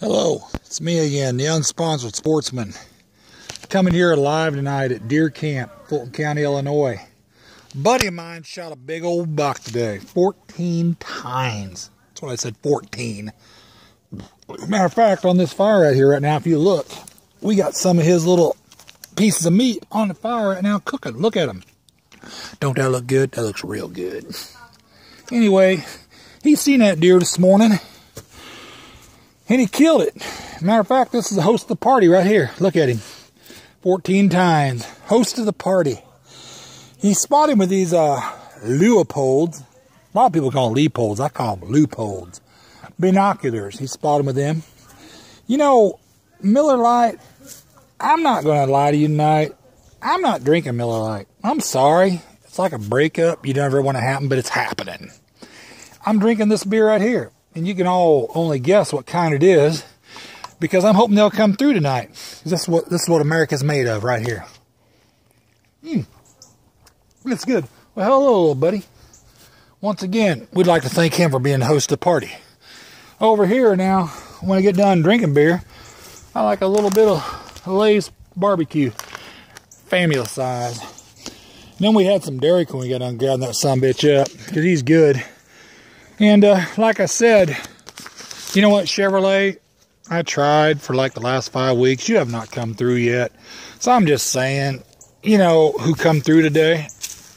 Hello, it's me again, the unsponsored sportsman. Coming here live tonight at Deer Camp, Fulton County, Illinois. A buddy of mine shot a big old buck today, 14 tines. That's what I said, 14. Matter of fact, on this fire right here right now, if you look, we got some of his little pieces of meat on the fire right now cooking. Look at them. Don't that look good? That looks real good. Anyway, he seen that deer this morning and he killed it. Matter of fact, this is the host of the party right here. Look at him. 14 times. Host of the party. He spotted him with these uh, Leupold's. A lot of people call them Leopolds. I call them Leupold's. Binoculars. He spotted him with them. You know, Miller Lite, I'm not going to lie to you tonight. I'm not drinking Miller Lite. I'm sorry. It's like a breakup. You never want to happen, but it's happening. I'm drinking this beer right here and you can all only guess what kind it is because I'm hoping they'll come through tonight. This is what this is what America's made of right here. Hmm. It's good. Well, hello, buddy. Once again, we'd like to thank him for being the host of the party. Over here now, when I get done drinking beer, I like a little bit of Lay's barbecue. Family size. And then we had some Dairy Queen we got on grabbing that son bitch up because he's good. And uh, like I said, you know what, Chevrolet? I tried for like the last five weeks. You have not come through yet. So I'm just saying, you know, who come through today?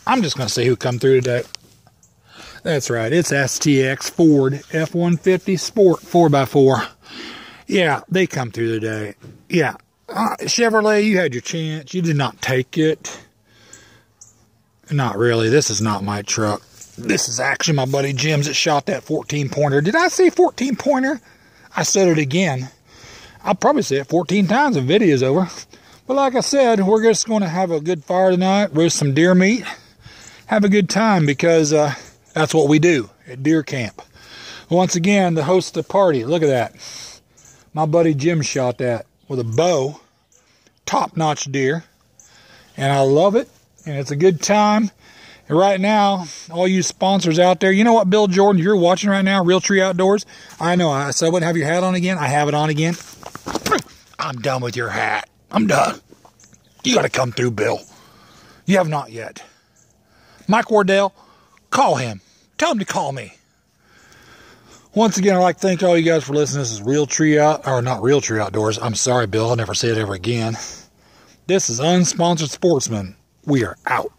I'm just going to say who come through today. That's right. It's STX Ford F-150 Sport 4x4. Yeah, they come through today. Yeah. Uh, Chevrolet, you had your chance. You did not take it. Not really. This is not my truck. This is actually my buddy Jim's that shot that 14 pointer. Did I say 14 pointer? I said it again. I'll probably say it 14 times the video's over. But like I said, we're just going to have a good fire tonight, roast some deer meat, have a good time because uh, that's what we do at deer camp. Once again, the host of the party, look at that. My buddy Jim shot that with a bow, top-notch deer, and I love it, and it's a good time. Right now, all you sponsors out there, you know what, Bill Jordan, you're watching right now, Realtree Outdoors. I know, I said, what, have your hat on again? I have it on again. I'm done with your hat. I'm done. You got to come through, Bill. You have not yet. Mike Waddell, call him. Tell him to call me. Once again, I'd like to thank all you guys for listening. This is Realtree Out, or not Realtree Outdoors. I'm sorry, Bill. I'll never say it ever again. This is Unsponsored Sportsman. We are out.